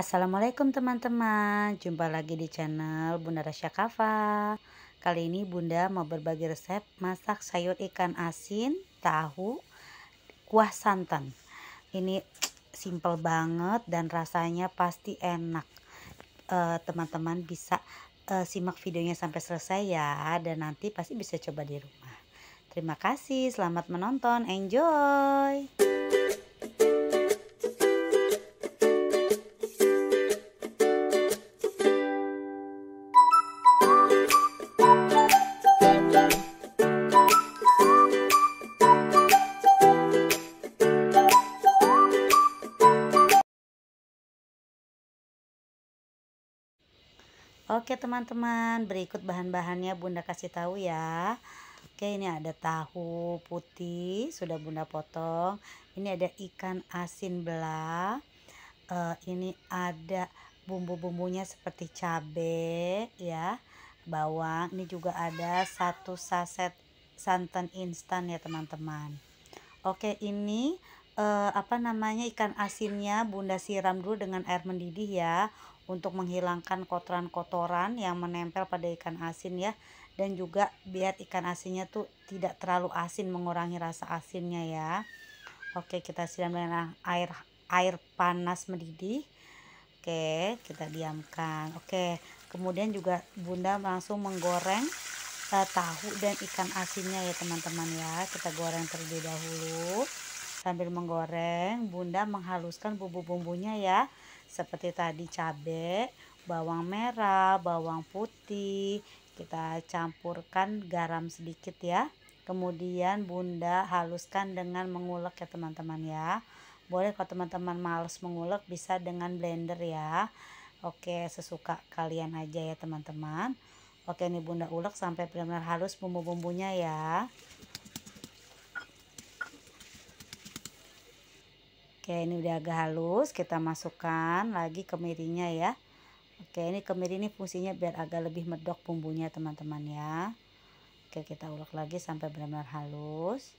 Assalamualaikum teman-teman. Jumpa lagi di channel Bunda Rasya Kafa. Kali ini Bunda mau berbagi resep Masak sayur ikan asin Tahu Kuah santan. Ini simple banget Dan rasanya pasti enak. Eh, Teman-teman uh, bisa uh, Simak videonya sampai selesai ya Dan nanti pasti bisa coba di rumah. Terima kasih Selamat menonton. Enjoy Oke teman-teman, berikut bahan-bahannya Bunda kasih tahu ya. Oke, ini ada tahu putih sudah Bunda potong. Ini ada ikan asin belah. Uh, ini ada bumbu-bumbunya seperti cabe ya, bawang. Ini juga ada satu saset santan instan ya teman-teman. Oke, ini uh, apa namanya ikan asinnya Bunda siram dulu dengan air mendidih ya untuk menghilangkan kotoran-kotoran yang menempel pada ikan asin ya. Dan juga biar ikan asinnya tuh tidak terlalu asin mengurangi rasa asinnya ya. Oke kita siram dengan air air panas mendidih. Oke kita diamkan. Oke kemudian juga bunda langsung menggoreng uh, tahu dan ikan asinnya ya teman-teman ya. Kita goreng terlebih dahulu sambil menggoreng bunda menghaluskan bumbu-bumbunya ya seperti tadi cabai, bawang merah, bawang putih. Kita campurkan garam sedikit ya. Kemudian bunda haluskan dengan mengulek ya teman-teman ya. Boleh kalau teman-teman males mengulek bisa dengan blender ya. Oke sesuka kalian aja ya teman-teman. Oke ini bunda ulek sampai benar-benar halus bumbu-bumbunya ya. Oke ini udah agak halus kita masukkan lagi kemirinya ya. Oke ini kemiri ini fungsinya biar agak lebih medok bumbunya teman-teman ya. Oke kita ulek lagi sampai benar-benar halus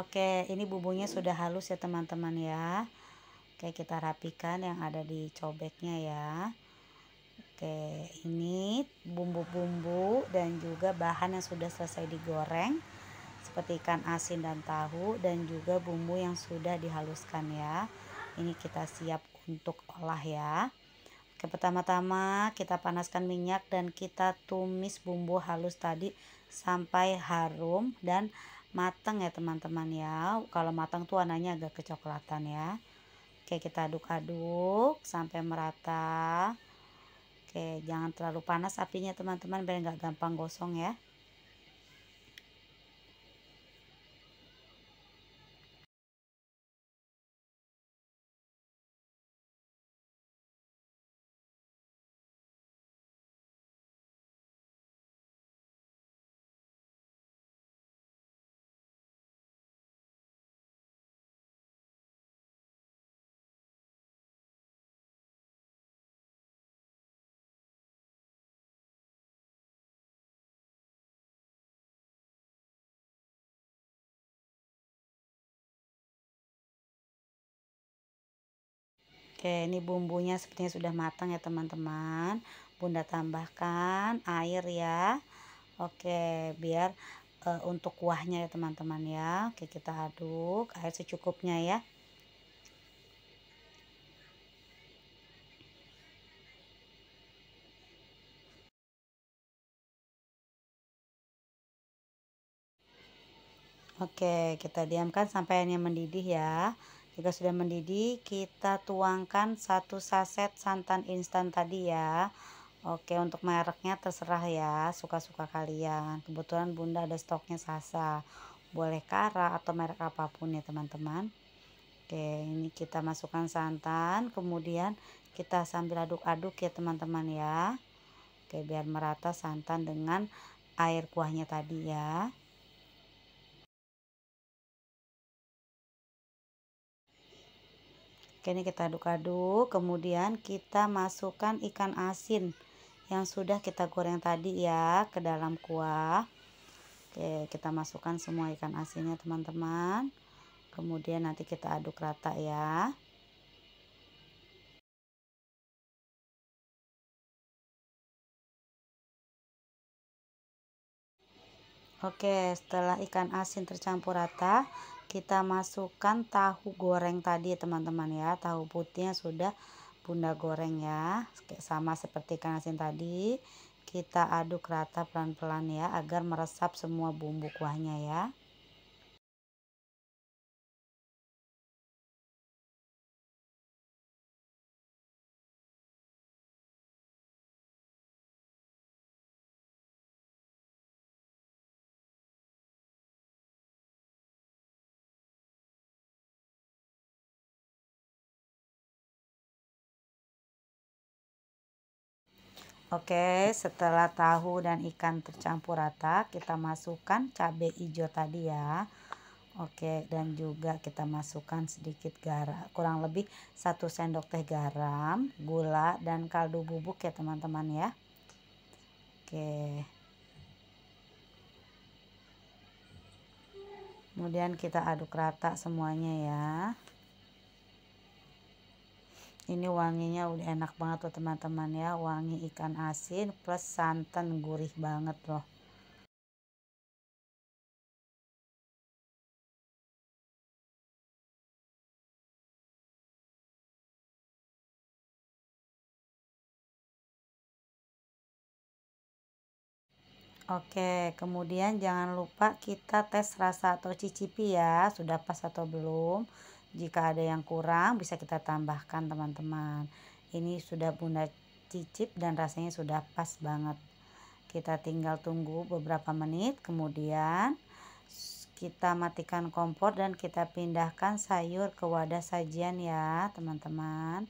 Oke, ini bumbunya sudah halus ya teman-teman ya. Oke, kita rapikan yang ada di cobeknya ya. Oke, ini bumbu-bumbu dan juga bahan yang sudah selesai digoreng seperti ikan asin dan tahu dan juga bumbu yang sudah dihaluskan ya. Ini kita siap untuk olah ya. Oke, pertama-tama kita panaskan minyak dan kita tumis bumbu halus tadi sampai harum dan matang ya teman-teman ya. Kalau matang tuh warnanya agak kecoklatan ya. Oke kita aduk-aduk sampai merata. Oke jangan terlalu panas apinya teman-teman biar nggak gampang gosong ya Oke, ini bumbunya sepertinya sudah matang ya teman-teman. Bunda tambahkan air ya. Oke, biar e, untuk kuahnya ya teman-teman ya. Oke, kita aduk air secukupnya ya. Oke, kita diamkan sampai airnya mendidih ya. Jika sudah mendidih, kita tuangkan satu saset santan instan tadi ya. Oke, untuk mereknya terserah ya, suka-suka kalian. Kebetulan Bunda ada stoknya Sasa. Boleh Kara atau merek apa pun ya, teman-teman. Oke, ini kita masukkan santan, kemudian kita sambil aduk-aduk ya, teman-teman ya. Oke, biar merata santan dengan air kuahnya tadi ya. Oke ini kita aduk-aduk kemudian kita masukkan ikan asin yang sudah kita goreng tadi ya ke dalam kuah. Oke kita masukkan semua ikan asinnya teman-teman. Kemudian nanti kita aduk rata ya. Oke, setelah ikan asin tercampur rata, kita masukkan tahu goreng tadi teman-teman ya. Tahu putihnya sudah bunda goreng ya. Sama seperti ikan asin tadi, kita aduk rata pelan-pelan ya agar meresap semua bumbu kuahnya ya. Oke, setelah tahu dan ikan tercampur rata, kita masukkan cabai hijau tadi ya. Oke, dan juga kita masukkan sedikit garam, kurang lebih 1 sendok teh garam, gula dan kaldu bubuk ya teman-teman ya. Oke. Kemudian kita aduk rata semuanya ya ini wanginya udah enak banget tuh teman-teman ya. Wangi ikan asin plus santan gurih banget loh. Oke, kemudian jangan lupa kita tes rasa atau cicipi ya, sudah pas atau belum. Jika ada yang kurang bisa kita tambahkan teman-teman. Ini sudah bunda cicip dan rasanya sudah pas banget. Kita tinggal tunggu beberapa menit kemudian kita matikan kompor dan kita pindahkan sayur ke wadah sajian ya teman-teman.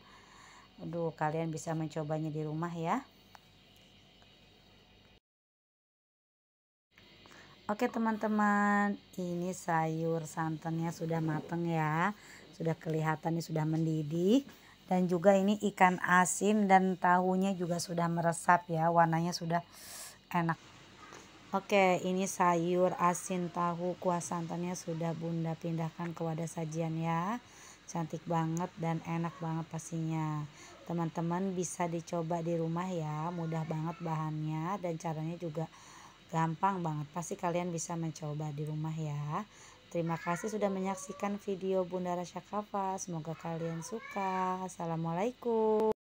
Aduh kalian bisa mencobanya di rumah ya. Oke teman-teman, ini sayur santannya sudah matang ya. Sudah kelihatan ini sudah mendidih. Dan juga ini ikan asin dan tahunya juga sudah meresap ya. Warnanya sudah enak. Oke, ini sayur asin tahu kuah santannya sudah bunda pindahkan ke wadah sajian ya. Cantik banget dan enak banget pastinya. Teman-teman bisa dicoba di rumah ya. Mudah banget bahannya dan caranya juga gampang banget pasti kalian bisa mencoba di rumah ya terima kasih sudah menyaksikan video Bunda Rasya Kafa semoga kalian suka. Assalamualaikum